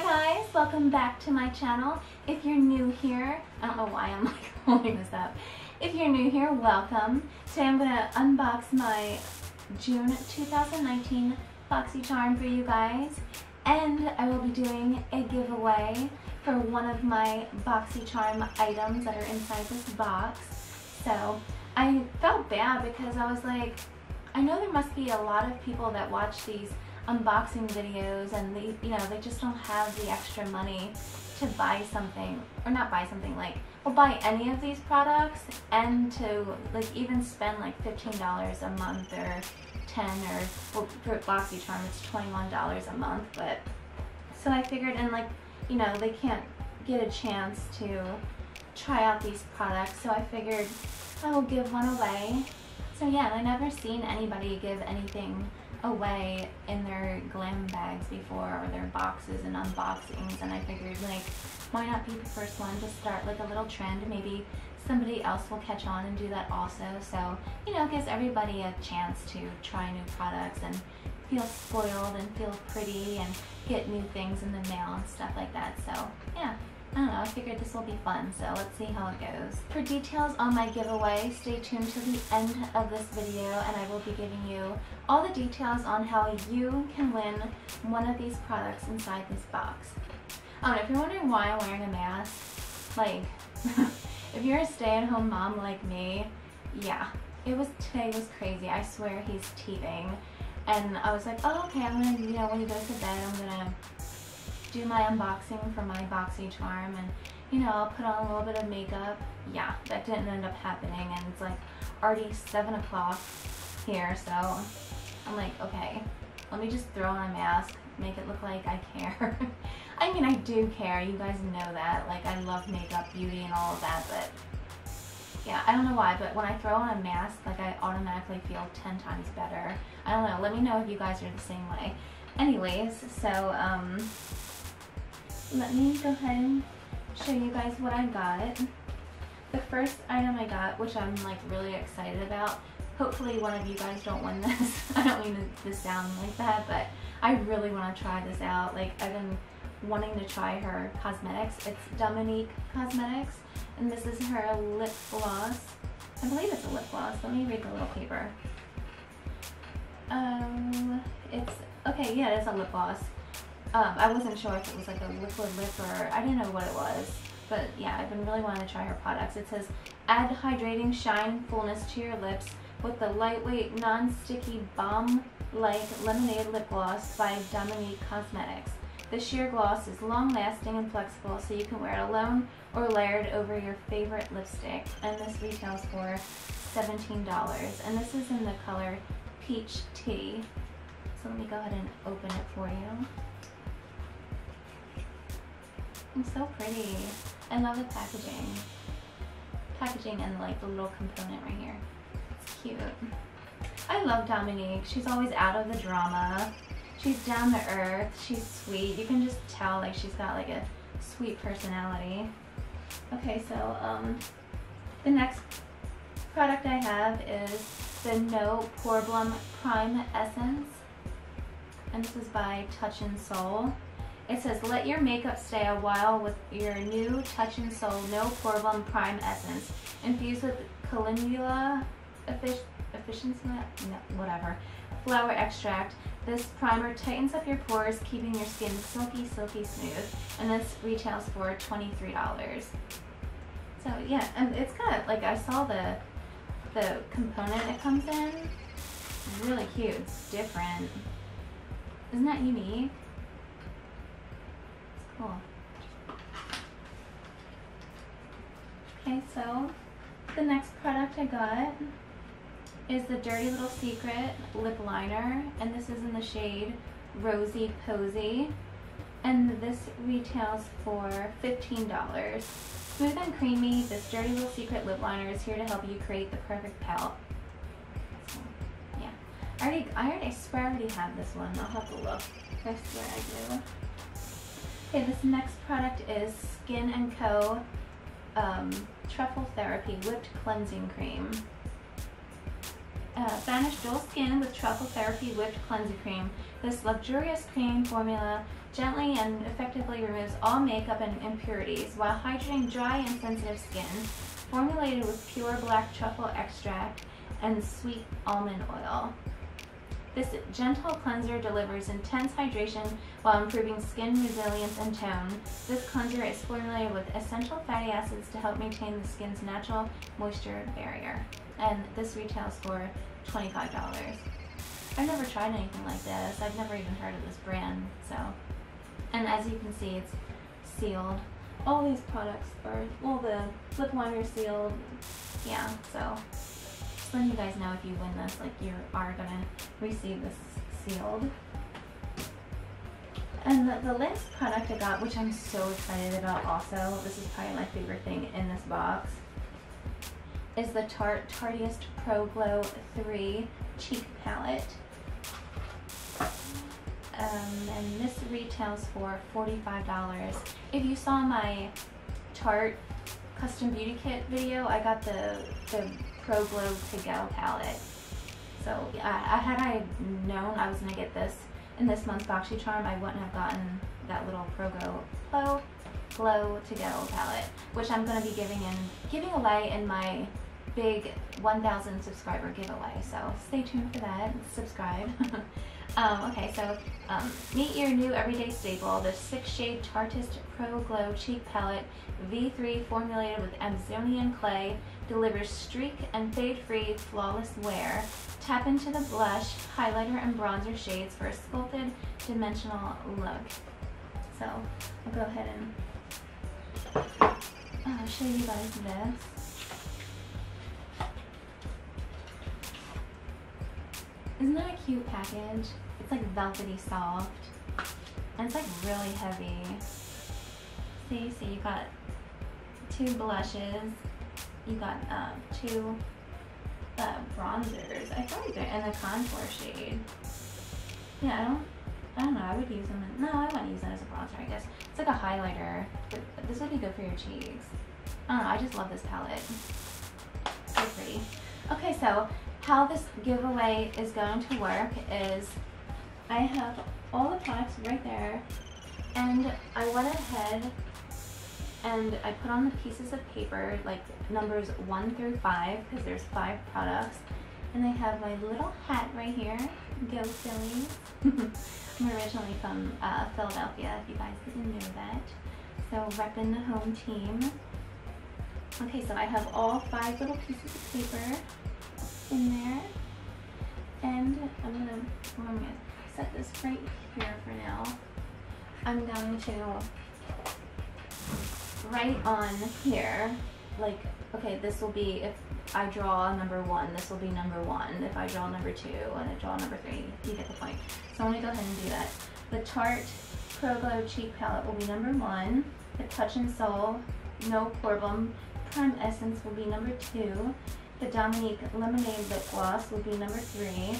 Hi guys, welcome back to my channel. If you're new here, I don't know why I'm like holding this up. If you're new here, welcome. Today I'm to unbox my June 2019 BoxyCharm for you guys. And I will be doing a giveaway for one of my BoxyCharm items that are inside this box. So I felt bad because I was like, I know there must be a lot of people that watch these unboxing videos and they, you know, they just don't have the extra money to buy something, or not buy something, like, or buy any of these products and to, like, even spend like $15 a month or 10 or, well, for BoxyCharm it's $21 a month, but, so I figured, and like, you know, they can't get a chance to try out these products, so I figured I will give one away. So yeah, I never seen anybody give anything away in their glam bags before or their boxes and unboxings and I figured like why not be the first one to start like a little trend? Maybe somebody else will catch on and do that also. So you know it gives everybody a chance to try new products and feel spoiled and feel pretty and get new things in the mail and stuff like that. So yeah I don't know, I figured this will be fun, so let's see how it goes. For details on my giveaway, stay tuned to the end of this video and I will be giving you all the details on how you can win one of these products inside this box. Um, if you're wondering why I'm wearing a mask, like, if you're a stay-at-home mom like me, yeah, it was, today was crazy. I swear he's teething. And I was like, oh, okay, I'm gonna, you know, when he goes to bed, I'm gonna do my unboxing for my BoxyCharm and you know, I'll put on a little bit of makeup. Yeah, that didn't end up happening and it's like already 7 o'clock here, so I'm like, okay, let me just throw on a mask, make it look like I care. I mean, I do care, you guys know that. Like, I love makeup, beauty, and all of that, but yeah, I don't know why, but when I throw on a mask, like, I automatically feel 10 times better. I don't know, let me know if you guys are the same way. Anyways, so, um, let me go ahead and show you guys what I got. The first item I got, which I'm like really excited about, hopefully one of you guys don't win this. I don't mean to sound like that, but I really want to try this out. Like I've been wanting to try her cosmetics. It's Dominique Cosmetics, and this is her lip gloss. I believe it's a lip gloss. Let me read the little paper. Um, it's, okay, yeah, it's a lip gloss. Um, I wasn't sure if it was like a liquid lip or I didn't know what it was. But yeah, I've been really wanting to try her products. It says, add hydrating shine fullness to your lips with the lightweight, non-sticky, balm-like lemonade lip gloss by Dominique Cosmetics. The sheer gloss is long-lasting and flexible, so you can wear it alone or layered over your favorite lipstick. And this retails for $17. And this is in the color Peach Tea. So let me go ahead and open it for you. So pretty. I love the packaging. Packaging and like the little component right here. It's cute. I love Dominique. She's always out of the drama. She's down to earth. She's sweet. You can just tell like she's got like a sweet personality. Okay, so um, the next product I have is the No Poreblem Prime Essence. And this is by Touch and Sol. It says, let your makeup stay a while with your new Touch and Sol No Poreblem Prime Essence. Infused with calendula effic efficiency, no, whatever, flower extract. This primer tightens up your pores, keeping your skin silky, silky smooth. And this retails for $23. So yeah, and it's got, like I saw the, the component it comes in. Really cute, it's different. Isn't that unique? Cool. Okay, so the next product I got is the Dirty Little Secret lip liner, and this is in the shade Rosy Posy, and this retails for $15. Smooth and creamy, this Dirty Little Secret lip liner is here to help you create the perfect palette. Yeah. I already, I already, I swear I already have this one. I'll have to look. I swear I do. Okay, this next product is Skin & Co. Um, Truffle Therapy Whipped Cleansing Cream. uh, Vanish Dual Skin with Truffle Therapy Whipped Cleansing Cream. This luxurious cream formula gently and effectively removes all makeup and impurities while hydrating dry and sensitive skin. Formulated with pure black truffle extract and sweet almond oil. This gentle cleanser delivers intense hydration while improving skin resilience and tone. This cleanser is formulated with essential fatty acids to help maintain the skin's natural moisture barrier. And this retails for $25. I've never tried anything like this. I've never even heard of this brand, so. And as you can see, it's sealed. All these products are, well, the lip liner sealed. Yeah, so just letting you guys know if you win this, like you are gonna receive this sealed. And the, the last product I got, which I'm so excited about also, this is probably my favorite thing in this box, is the Tarte Tarteist Pro Glow 3 Cheek Palette. Um, and this retails for $45. If you saw my Tarte custom beauty kit video, I got the, the Pro Glow To Go palette. So uh, I had I known I was going to get this in this month's BoxyCharm, I wouldn't have gotten that little Pro Glow, Glow, Glow To Go palette, which I'm going to be giving in, giving away in my big 1,000 subscriber giveaway. So stay tuned for that. Subscribe. um, okay, so um, meet your new everyday staple, the six shade Tarteist Pro Glow Cheek Palette V3 formulated with Amazonian clay, delivers streak and fade free flawless wear. Tap into the blush, highlighter, and bronzer shades for a sculpted dimensional look. So I'll go ahead and uh, show you guys this. Isn't that a cute package? It's like velvety soft. And it's like really heavy. See, see, you got two blushes. You got um, two uh, bronzers. I thought they're in the contour shade. Yeah, I don't, I don't know. I would use them. In, no, I wouldn't use them as a bronzer. I guess it's like a highlighter. But this would be good for your cheeks. I don't know. I just love this palette. So pretty. Okay, so how this giveaway is going to work is I have all the products right there and I went ahead and I put on the pieces of paper like numbers one through five because there's five products. And I have my little hat right here. Go Phillies. I'm originally from uh, Philadelphia if you guys didn't know that. So repping the home team. Okay so I have all five little pieces of paper in there. And I'm gonna, I'm gonna set this right here for now. I'm going to write on here, like, okay, this will be, if I draw number one, this will be number one. If I draw number two and I draw number three, you get the point. So I'm gonna go ahead and do that. The Tarte Pro Glow Cheek Palette will be number one. The Touch and Sol No Problem Prime Essence will be number two. The Dominique Lemonade Lip Gloss will be number three.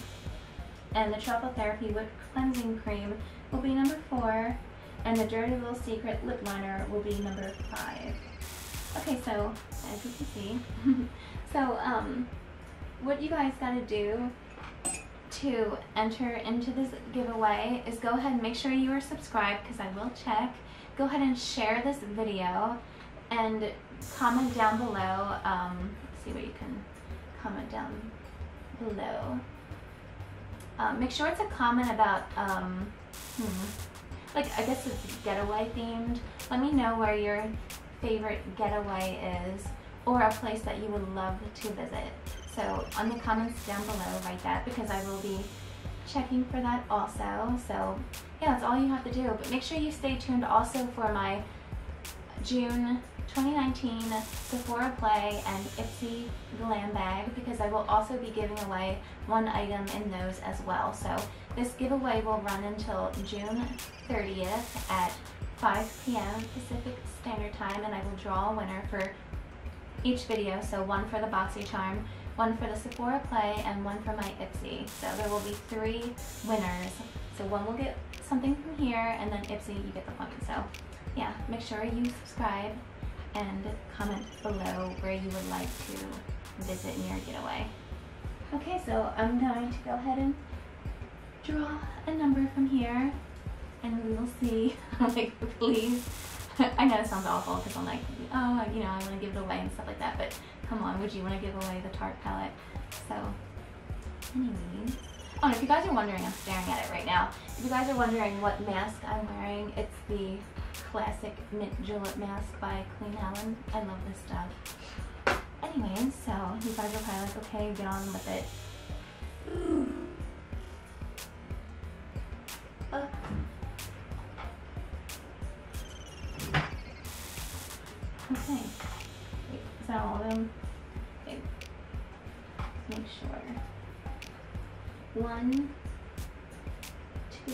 And the Truffle Therapy Whipped Cleansing Cream will be number four. And the Dirty Little Secret Lip Liner will be number five. Okay, so as you can see, so um, what you guys gotta do to enter into this giveaway is go ahead and make sure you are subscribed because I will check. Go ahead and share this video and comment down below um, see what you can comment down below. Um, make sure it's a comment about, um, hmm, like I guess it's getaway themed. Let me know where your favorite getaway is or a place that you would love to visit. So on the comments down below, write that because I will be checking for that also. So yeah, that's all you have to do. But make sure you stay tuned also for my June 2019 Sephora Play and Ipsy Glam Bag because I will also be giving away one item in those as well. So this giveaway will run until June 30th at 5 p.m. Pacific Standard Time and I will draw a winner for each video. So one for the BoxyCharm, one for the Sephora Play, and one for my Ipsy. So there will be three winners. So one will get something from here and then Ipsy you get the point. So yeah, make sure you subscribe and comment below where you would like to visit in your getaway. Okay, so I'm going to go ahead and draw a number from here and we will see. I'm like, please. I know it sounds awful because I'm like, oh, you know, I want to give it away and stuff like that, but come on, would you want to give away the Tarte palette? So, anyways. Oh, and if you guys are wondering, I'm staring at it right now. If you guys are wondering what mask I'm wearing, it's the classic mint julep mask by Queen Helene. I love this stuff. Anyway, so you guys are probably like, okay, get on with it. Uh. Okay. Wait, is that all of them? Okay. Let's make sure. One, two,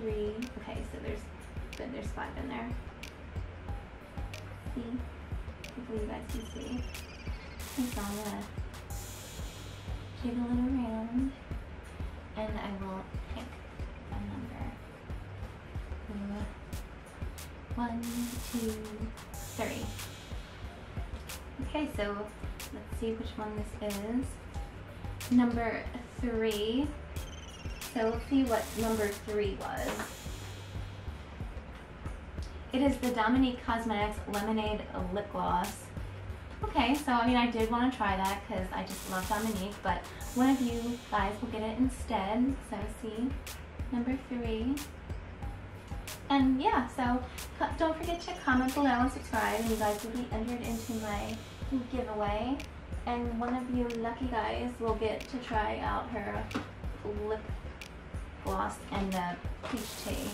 three. Okay, so there's. There's five in there. See? Hopefully you guys can see. I'm gonna jiggle it around, and I will pick a number. One, two, three. Okay, so let's see which one this is. Number three. So let's see what number three was. It is the Dominique Cosmetics Lemonade Lip Gloss. Okay, so I mean, I did want to try that because I just love Dominique, but one of you guys will get it instead. So see, number three. And yeah, so don't forget to comment below and subscribe, and you guys will be entered into my giveaway. And one of you lucky guys will get to try out her lip gloss and the peach tea.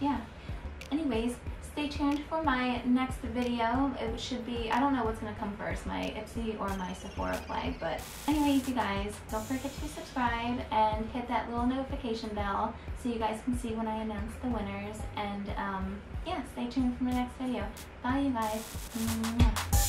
Yeah. Anyways, stay tuned for my next video. It should be, I don't know what's going to come first, my Ipsy or my Sephora play. But anyways, you guys, don't forget to subscribe and hit that little notification bell so you guys can see when I announce the winners. And um, yeah, stay tuned for my next video. Bye, you guys. Mwah.